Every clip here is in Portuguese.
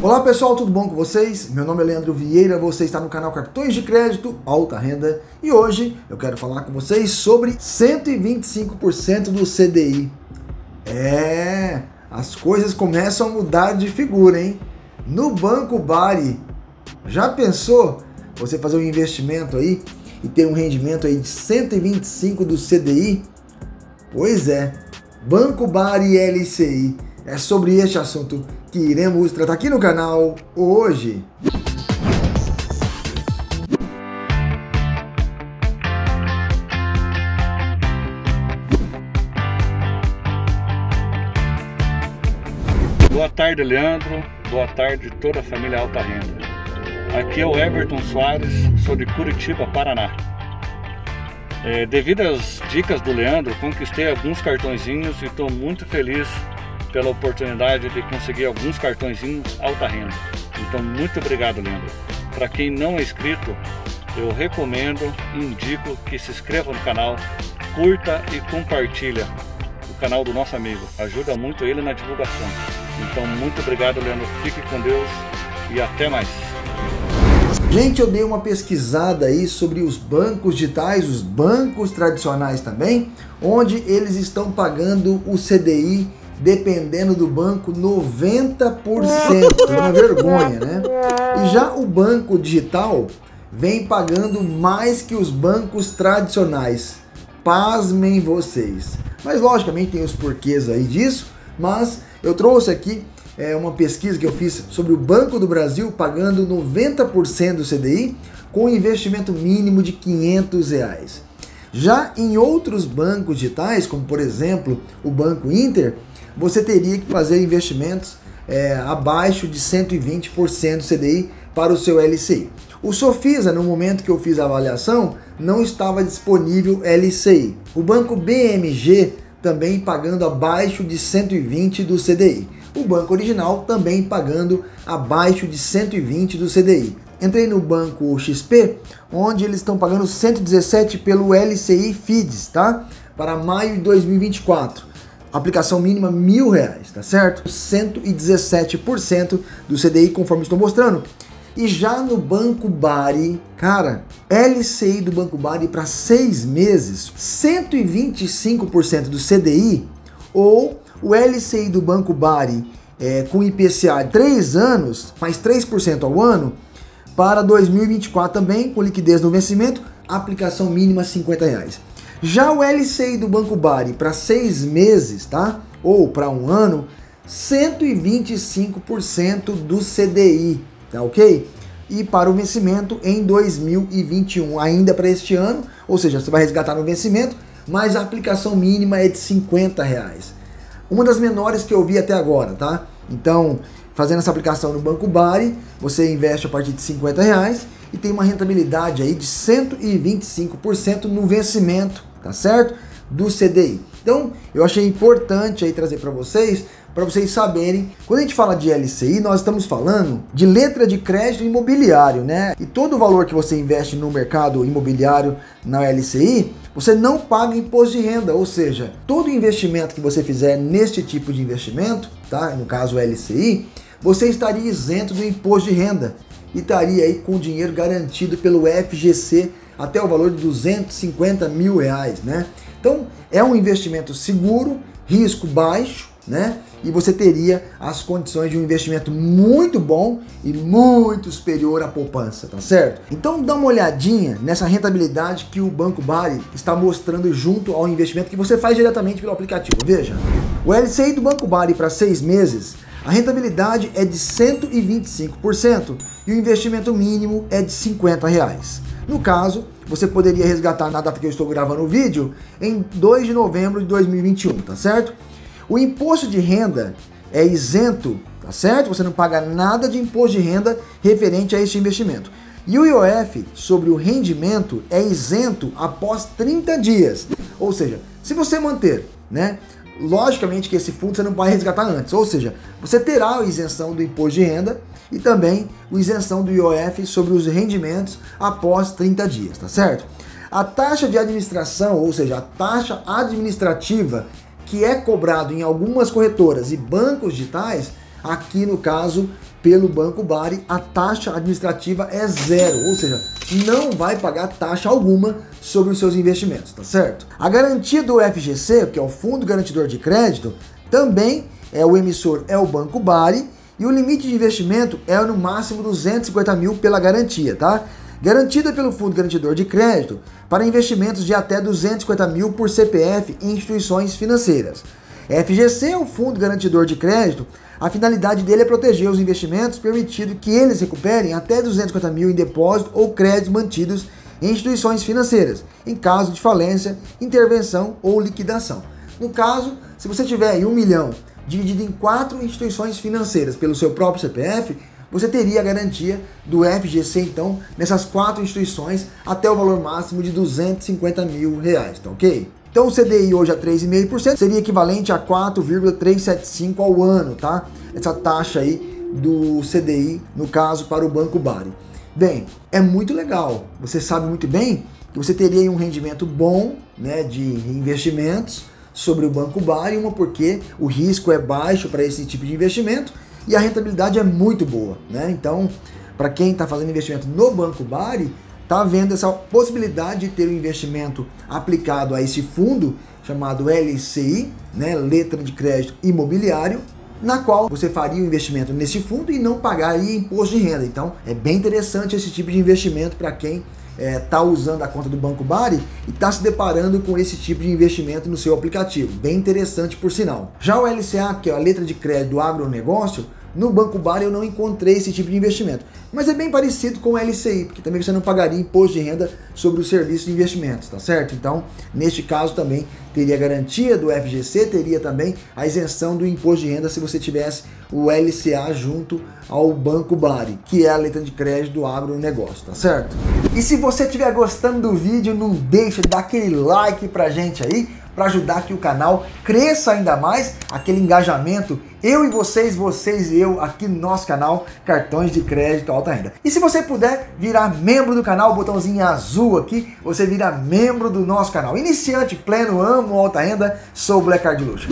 Olá pessoal, tudo bom com vocês? Meu nome é Leandro Vieira, você está no canal Cartões de Crédito Alta Renda e hoje eu quero falar com vocês sobre 125% do CDI. É, as coisas começam a mudar de figura, hein? No Banco Bari, já pensou você fazer um investimento aí e ter um rendimento aí de 125 do CDI? Pois é, Banco Bari LCI. É sobre este assunto que iremos tratar aqui no canal hoje. Boa tarde, Leandro. Boa tarde, toda a família Alta Renda. Aqui é o Everton Soares, sou de Curitiba, Paraná. É, devido às dicas do Leandro, conquistei alguns cartõezinhos e estou muito feliz pela oportunidade de conseguir alguns cartõezinhos alta renda. Então, muito obrigado, Leandro. Para quem não é inscrito, eu recomendo indico que se inscreva no canal, curta e compartilha o canal do nosso amigo. Ajuda muito ele na divulgação. Então, muito obrigado, Leandro. Fique com Deus e até mais. Gente, eu dei uma pesquisada aí sobre os bancos digitais, os bancos tradicionais também, onde eles estão pagando o CDI, dependendo do banco, 90%. Uma vergonha, né? E já o banco digital vem pagando mais que os bancos tradicionais. Pasmem vocês. Mas logicamente tem os porquês aí disso, mas eu trouxe aqui é, uma pesquisa que eu fiz sobre o Banco do Brasil pagando 90% do CDI com investimento mínimo de 500 reais. Já em outros bancos digitais, como por exemplo o Banco Inter, você teria que fazer investimentos é, abaixo de 120% do CDI para o seu LCI. O Sofisa, no momento que eu fiz a avaliação, não estava disponível LCI. O banco BMG também pagando abaixo de 120 do CDI o banco original também pagando abaixo de 120 do CDI. Entrei no banco XP, onde eles estão pagando 117 pelo LCI FIDES, tá? Para maio de 2024. Aplicação mínima mil reais, tá certo? 117% do CDI, conforme estou mostrando. E já no Banco Bari, cara, LCI do Banco Bari para seis meses, 125% do CDI ou o LCI do Banco Bari é, com IPCA 3 anos, mais 3% ao ano, para 2024 também, com liquidez no vencimento, aplicação mínima 50 reais. Já o LCI do Banco Bari para 6 meses, tá? Ou para um ano, 125% do CDI, tá ok? E para o vencimento em 2021, ainda para este ano, ou seja, você vai resgatar no vencimento, mas a aplicação mínima é de 50 reais uma das menores que eu vi até agora, tá? Então, fazendo essa aplicação no Banco Bari, você investe a partir de 50 reais e tem uma rentabilidade aí de 125% no vencimento, tá certo? Do CDI. Então, eu achei importante aí trazer para vocês, para vocês saberem, quando a gente fala de LCI, nós estamos falando de letra de crédito imobiliário, né? E todo o valor que você investe no mercado imobiliário na LCI, você não paga imposto de renda, ou seja, todo investimento que você fizer neste tipo de investimento, tá? No caso LCI, você estaria isento do imposto de renda e estaria aí com dinheiro garantido pelo FGC até o valor de 250 mil reais, né? Então é um investimento seguro, risco baixo, né? E você teria as condições de um investimento muito bom e muito superior à poupança, tá certo? Então dá uma olhadinha nessa rentabilidade que o Banco Bari está mostrando junto ao investimento que você faz diretamente pelo aplicativo. Veja, o LCI do Banco Bari para seis meses, a rentabilidade é de 125% e o investimento mínimo é de 50 reais. No caso, você poderia resgatar na data que eu estou gravando o vídeo em 2 de novembro de 2021, tá certo? O imposto de renda é isento, tá certo? Você não paga nada de imposto de renda referente a este investimento. E o IOF sobre o rendimento é isento após 30 dias. Ou seja, se você manter, né? Logicamente que esse fundo você não vai resgatar antes, ou seja, você terá a isenção do imposto de renda e também a isenção do IOF sobre os rendimentos após 30 dias, tá certo? A taxa de administração, ou seja, a taxa administrativa que é cobrado em algumas corretoras e bancos digitais, aqui no caso pelo Banco Bari, a taxa administrativa é zero, ou seja, não vai pagar taxa alguma sobre os seus investimentos, tá certo? A garantia do FGC, que é o Fundo Garantidor de Crédito, também é o emissor é o Banco Bari e o limite de investimento é no máximo 250 mil pela garantia, tá? Garantida pelo Fundo Garantidor de Crédito para investimentos de até 250 mil por CPF em instituições financeiras. FGC é o Fundo Garantidor de Crédito. A finalidade dele é proteger os investimentos, permitindo que eles recuperem até 250 mil em depósito ou créditos mantidos em instituições financeiras, em caso de falência, intervenção ou liquidação. No caso, se você tiver aí um milhão dividido em quatro instituições financeiras pelo seu próprio CPF, você teria a garantia do FGC, então, nessas quatro instituições, até o valor máximo de 250 mil reais, tá ok? Então o CDI hoje a 3,5% seria equivalente a 4,375 ao ano, tá? Essa taxa aí do CDI, no caso, para o Banco Bari. Bem, é muito legal. Você sabe muito bem que você teria um rendimento bom né, de investimentos sobre o Banco Bari, uma porque o risco é baixo para esse tipo de investimento e a rentabilidade é muito boa, né? Então, para quem está fazendo investimento no Banco Bari, está vendo essa possibilidade de ter um investimento aplicado a esse fundo chamado LCI, né, letra de crédito imobiliário, na qual você faria o investimento nesse fundo e não pagaria imposto de renda. Então, é bem interessante esse tipo de investimento para quem está é, tá usando a conta do Banco Bari e está se deparando com esse tipo de investimento no seu aplicativo. Bem interessante, por sinal. Já o LCA, que é a letra de crédito do agronegócio, no Banco Bar eu não encontrei esse tipo de investimento. Mas é bem parecido com o LCI, porque também você não pagaria imposto de renda sobre o serviço de investimentos, tá certo? Então, neste caso também teria garantia do FGC, teria também a isenção do imposto de renda se você tivesse o LCA junto ao Banco Bari, que é a letra de crédito do agronegócio, tá certo? E se você estiver gostando do vídeo, não deixe de dar aquele like pra gente aí, para ajudar que o canal cresça ainda mais, aquele engajamento, eu e vocês, vocês e eu aqui no nosso canal Cartões de Crédito Alta Renda. E se você puder virar membro do canal, botãozinho azul aqui, você vira membro do nosso canal. Iniciante, pleno, amo alta renda, sou Black Card Luxo.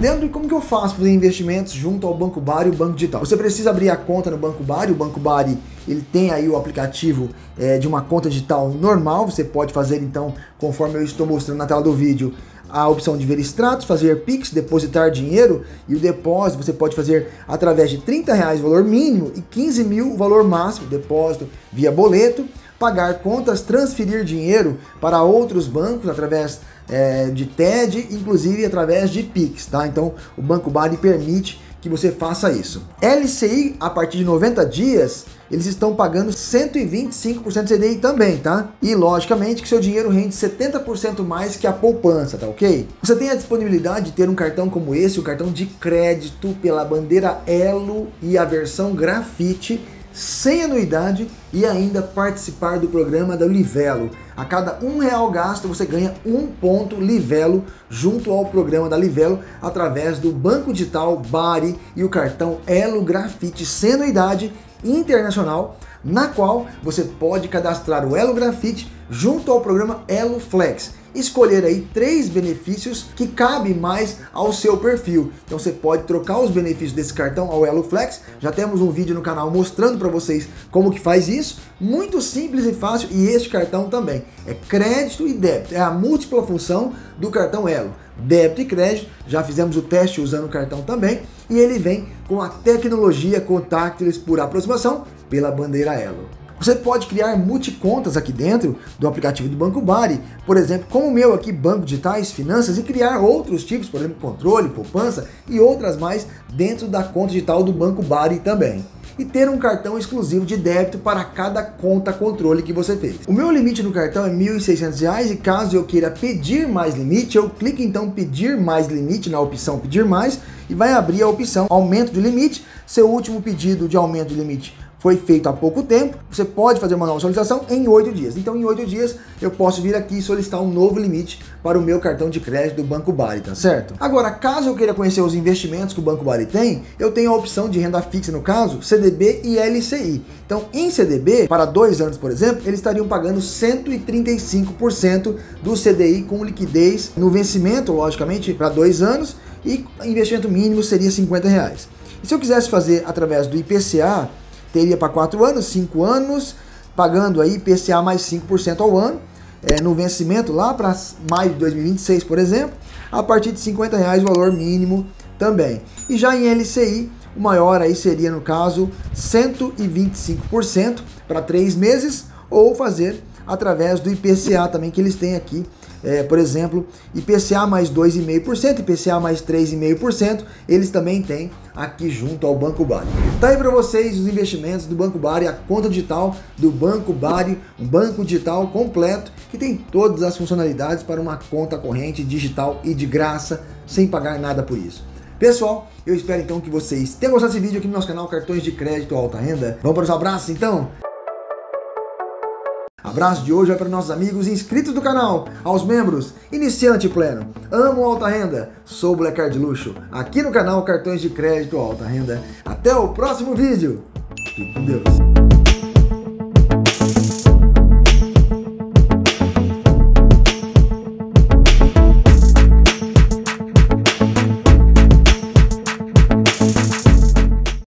Leandro, como que eu faço para investimentos junto ao Banco Bari e o Banco Digital? Você precisa abrir a conta no Banco Bari, o Banco Bari ele tem aí o aplicativo é, de uma conta digital normal, você pode fazer então, conforme eu estou mostrando na tela do vídeo, a opção de ver extratos, fazer Pix, depositar dinheiro e o depósito você pode fazer através de 30 reais valor mínimo e 15 mil valor máximo, depósito via boleto, pagar contas, transferir dinheiro para outros bancos através é, de TED, inclusive através de Pix, tá? Então o Banco Bari permite que você faça isso. LCI, a partir de 90 dias, eles estão pagando 125% de CDI também, tá? E logicamente que seu dinheiro rende 70% mais que a poupança, tá ok? Você tem a disponibilidade de ter um cartão como esse, o um cartão de crédito pela bandeira Elo e a versão grafite sem anuidade e ainda participar do programa da Livelo. A cada um real gasto você ganha um ponto Livelo junto ao programa da Livelo através do Banco Digital Bari e o cartão Elo Grafite sem anuidade internacional, na qual você pode cadastrar o Elo Grafite junto ao programa Elo Flex. Escolher aí três benefícios que cabem mais ao seu perfil. Então você pode trocar os benefícios desse cartão ao Elo Flex. Já temos um vídeo no canal mostrando para vocês como que faz isso. Muito simples e fácil e este cartão também. É crédito e débito. É a múltipla função do cartão Elo. Débito e crédito. Já fizemos o teste usando o cartão também. E ele vem com a tecnologia contactless por aproximação pela bandeira Elo. Você pode criar multicontas aqui dentro do aplicativo do Banco Bari, por exemplo, como o meu aqui, Banco Digitais, Finanças, e criar outros tipos, por exemplo, controle, poupança e outras mais dentro da conta digital do Banco Bari também e ter um cartão exclusivo de débito para cada conta controle que você fez. O meu limite no cartão é R$ 1.600 e caso eu queira pedir mais limite, eu clico então pedir mais limite na opção pedir mais e vai abrir a opção aumento de limite. Seu último pedido de aumento de limite foi feito há pouco tempo, você pode fazer uma nova solicitação em oito dias. Então, em oito dias, eu posso vir aqui e solicitar um novo limite para o meu cartão de crédito do Banco Bari, tá certo? Agora, caso eu queira conhecer os investimentos que o Banco Bari tem, eu tenho a opção de renda fixa, no caso, CDB e LCI. Então, em CDB, para dois anos, por exemplo, eles estariam pagando 135% do CDI com liquidez no vencimento, logicamente, para dois anos, e investimento mínimo seria 50 reais. E se eu quisesse fazer através do IPCA, teria para 4 anos, 5 anos, pagando aí IPCA mais 5% ao ano, é, no vencimento lá para maio de 2026, por exemplo, a partir de 50 reais o valor mínimo também. E já em LCI, o maior aí seria, no caso, 125% para 3 meses, ou fazer através do IPCA também que eles têm aqui. É, por exemplo, IPCA mais 2,5%, IPCA mais 3,5%, eles também têm aqui junto ao Banco Bari. Tá aí para vocês os investimentos do Banco Bari, a conta digital do Banco Bari, um banco digital completo que tem todas as funcionalidades para uma conta corrente digital e de graça, sem pagar nada por isso. Pessoal, eu espero então que vocês tenham gostado desse vídeo aqui no nosso canal Cartões de Crédito Alta Renda. Vamos para os abraços então? Abraço de hoje é para nossos amigos inscritos do canal, aos membros, iniciante pleno, amo alta renda, sou Black Card Luxo, aqui no canal Cartões de Crédito Alta Renda. Até o próximo vídeo. Fique com Deus.